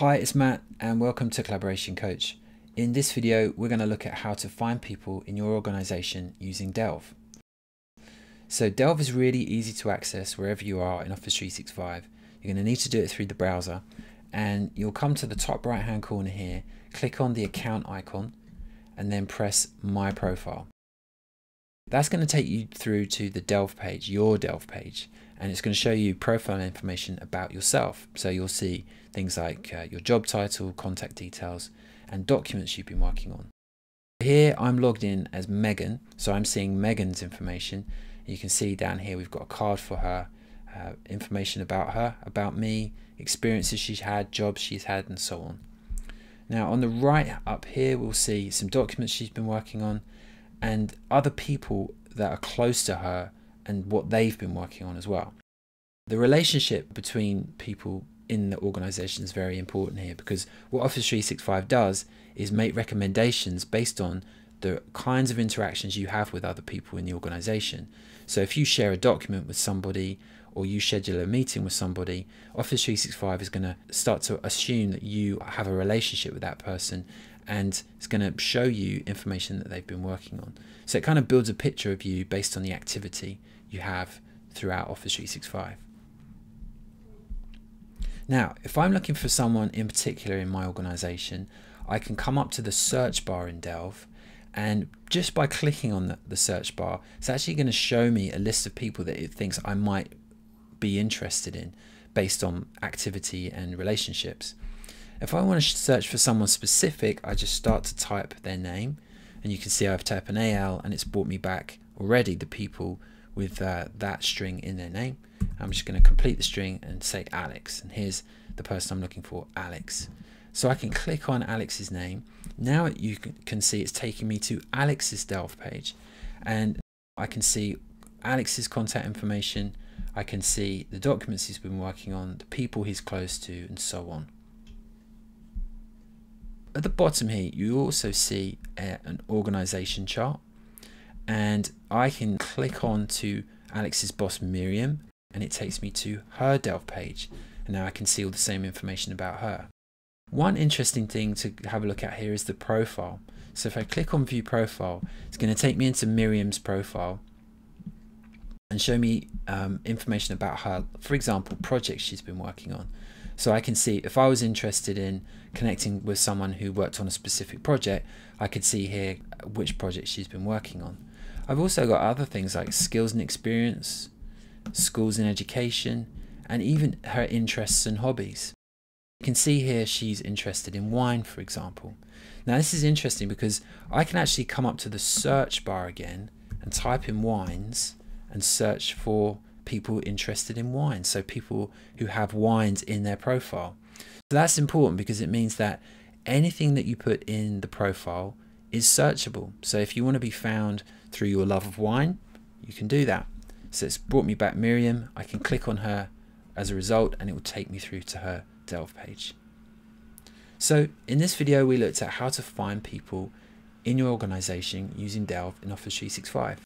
Hi, it's Matt and welcome to Collaboration Coach. In this video, we're going to look at how to find people in your organization using Delve. So Delve is really easy to access wherever you are in Office 365. You're going to need to do it through the browser and you'll come to the top right hand corner here, click on the account icon and then press My Profile. That's going to take you through to the Delve page, your Delve page, and it's going to show you profile information about yourself. So you'll see things like uh, your job title, contact details, and documents you've been working on. Here I'm logged in as Megan, so I'm seeing Megan's information. You can see down here we've got a card for her, uh, information about her, about me, experiences she's had, jobs she's had, and so on. Now on the right up here we'll see some documents she's been working on and other people that are close to her and what they've been working on as well. The relationship between people in the organization is very important here because what Office 365 does is make recommendations based on the kinds of interactions you have with other people in the organization. So if you share a document with somebody or you schedule a meeting with somebody, Office 365 is going to start to assume that you have a relationship with that person and it's going to show you information that they've been working on. So it kind of builds a picture of you based on the activity you have throughout Office 365. Now, if I'm looking for someone in particular in my organization, I can come up to the search bar in Delve and just by clicking on the, search bar, it's actually going to show me a list of people that it thinks I might be interested in based on activity and relationships. If I want to search for someone specific, I just start to type their name and you can see I've typed an AL and it's brought me back already the people with uh, that string in their name. I'm just going to complete the string and say Alex and here's the person I'm looking for, Alex. So I can click on Alex's name. Now you can see it's taking me to Alex's Delve page and I can see Alex's contact information. I can see the documents he's been working on, the people he's close to and so on at the bottom here, you also see a, an organization chart. And I can click on to Alex's boss, Miriam, and it takes me to her Delve page. And now I can see all the same information about her. One interesting thing to have a look at here is the profile. So if I click on view profile, it's going to take me into Miriam's profile and show me um, information about her, for example, projects she's been working on. So I can see if I was interested in connecting with someone who worked on a specific project, I could see here which project she's been working on. I've also got other things like skills and experience, schools and education, and even her interests and hobbies. You can see here she's interested in wine, for example. Now this is interesting because I can actually come up to the search bar again and type in wines and search for people interested in wine. So people who have wines in their profile. So that's important because it means that anything that you put in the profile is searchable. So if you want to be found through your love of wine, you can do that. So it's brought me back Miriam. I can click on her as a result and it will take me through to her Delve page. So in this video, we looked at how to find people in your organization using Delve in Office 365.